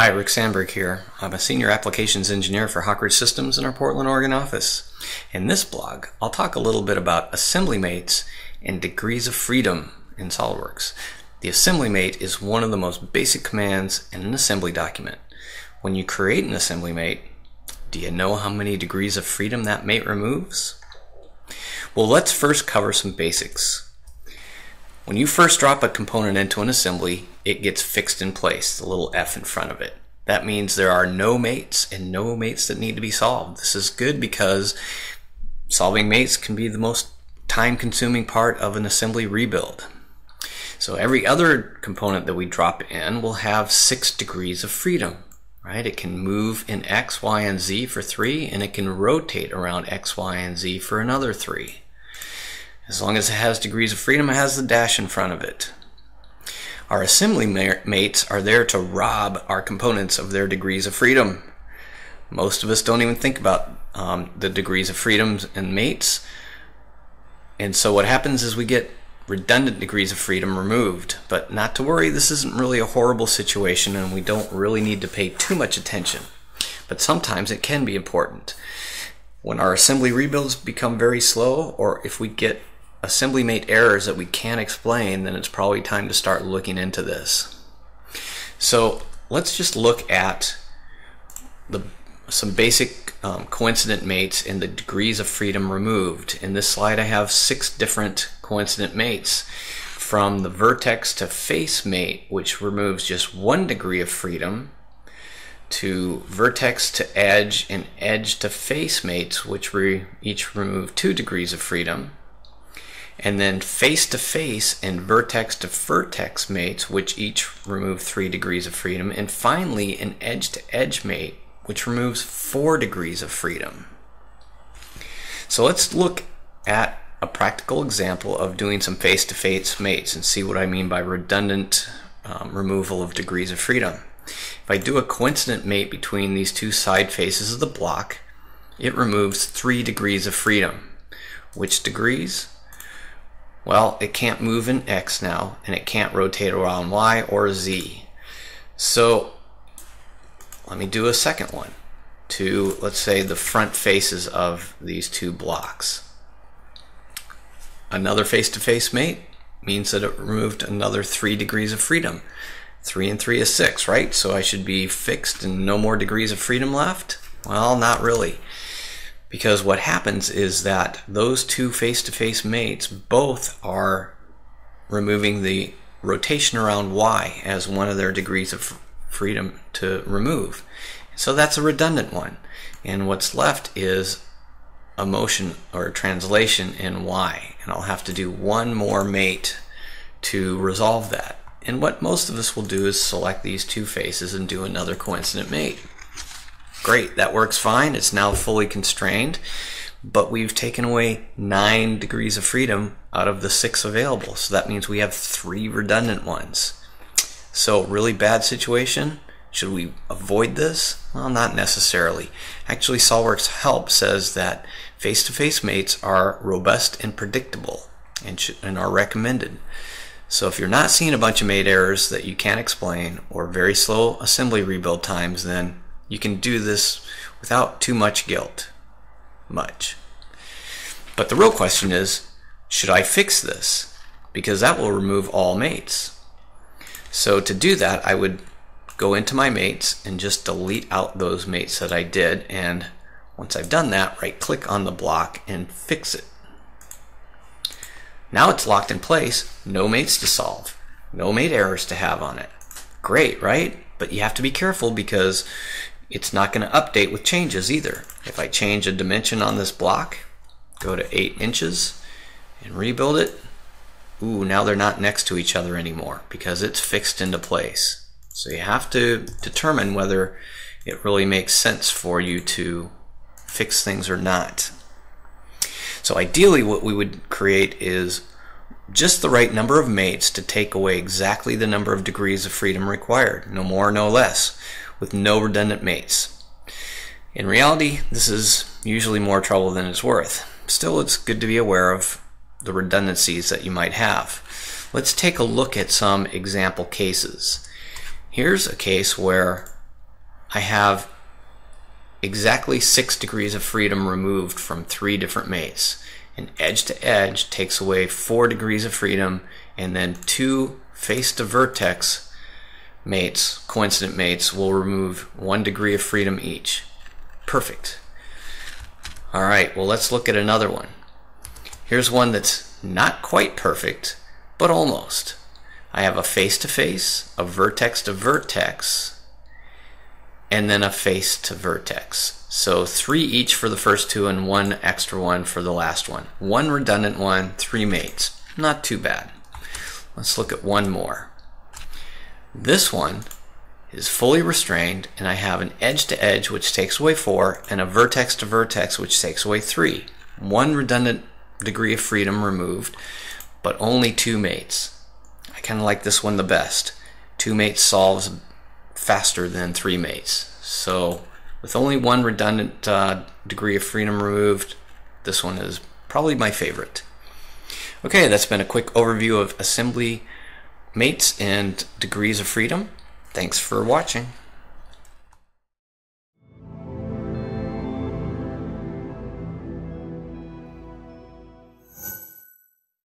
Hi, Rick Sandberg here. I'm a Senior Applications Engineer for Hawk Systems in our Portland, Oregon office. In this blog, I'll talk a little bit about assembly mates and degrees of freedom in SOLIDWORKS. The assembly mate is one of the most basic commands in an assembly document. When you create an assembly mate, do you know how many degrees of freedom that mate removes? Well, let's first cover some basics. When you first drop a component into an assembly, it gets fixed in place, the little F in front of it. That means there are no mates and no mates that need to be solved. This is good because solving mates can be the most time consuming part of an assembly rebuild. So every other component that we drop in will have six degrees of freedom, right? It can move in X, Y, and Z for three, and it can rotate around X, Y, and Z for another three. As long as it has degrees of freedom, it has the dash in front of it. Our assembly mates are there to rob our components of their degrees of freedom. Most of us don't even think about um, the degrees of freedoms and mates. And so what happens is we get redundant degrees of freedom removed. But not to worry, this isn't really a horrible situation and we don't really need to pay too much attention. But sometimes it can be important. When our assembly rebuilds become very slow or if we get assembly mate errors that we can't explain, then it's probably time to start looking into this. So let's just look at the some basic um, coincident mates and the degrees of freedom removed. In this slide I have six different coincident mates from the vertex to face mate which removes just one degree of freedom to vertex to edge and edge to face mates which re each remove two degrees of freedom and then face to face and vertex to vertex mates, which each remove three degrees of freedom, and finally an edge to edge mate, which removes four degrees of freedom. So let's look at a practical example of doing some face to face mates and see what I mean by redundant um, removal of degrees of freedom. If I do a coincident mate between these two side faces of the block, it removes three degrees of freedom. Which degrees? Well, it can't move in X now, and it can't rotate around Y or Z. So let me do a second one to, let's say, the front faces of these two blocks. Another face-to-face -face mate means that it removed another three degrees of freedom. Three and three is six, right? So I should be fixed and no more degrees of freedom left? Well, not really. Because what happens is that those two face-to-face mates both are removing the rotation around y as one of their degrees of freedom to remove. So that's a redundant one. And what's left is a motion or translation in y. And I'll have to do one more mate to resolve that. And what most of us will do is select these two faces and do another coincident mate. Great, that works fine. It's now fully constrained, but we've taken away nine degrees of freedom out of the six available. So that means we have three redundant ones. So really bad situation. Should we avoid this? Well, not necessarily. Actually, SOLIDWORKS Help says that face-to-face -face mates are robust and predictable and, should, and are recommended. So if you're not seeing a bunch of mate errors that you can't explain or very slow assembly rebuild times, then you can do this without too much guilt. Much. But the real question is, should I fix this? Because that will remove all mates. So to do that, I would go into my mates and just delete out those mates that I did. And once I've done that, right click on the block and fix it. Now it's locked in place, no mates to solve, no mate errors to have on it. Great, right? But you have to be careful because it's not going to update with changes either. If I change a dimension on this block, go to 8 inches and rebuild it, ooh, now they're not next to each other anymore because it's fixed into place. So you have to determine whether it really makes sense for you to fix things or not. So ideally what we would create is just the right number of mates to take away exactly the number of degrees of freedom required, no more, no less with no redundant mates. In reality, this is usually more trouble than it's worth. Still, it's good to be aware of the redundancies that you might have. Let's take a look at some example cases. Here's a case where I have exactly six degrees of freedom removed from three different mates. And edge to edge takes away four degrees of freedom, and then two face to vertex mates, coincident mates, will remove one degree of freedom each. Perfect. All right, well, let's look at another one. Here's one that's not quite perfect, but almost. I have a face to face, a vertex to vertex, and then a face to vertex. So three each for the first two and one extra one for the last one. One redundant one, three mates. Not too bad. Let's look at one more. This one is fully restrained and I have an edge to edge which takes away four and a vertex to vertex which takes away three. One redundant degree of freedom removed, but only two mates. I kind of like this one the best. Two mates solves faster than three mates. So with only one redundant uh, degree of freedom removed, this one is probably my favorite. Okay, that's been a quick overview of assembly mates and degrees of freedom. Thanks for watching.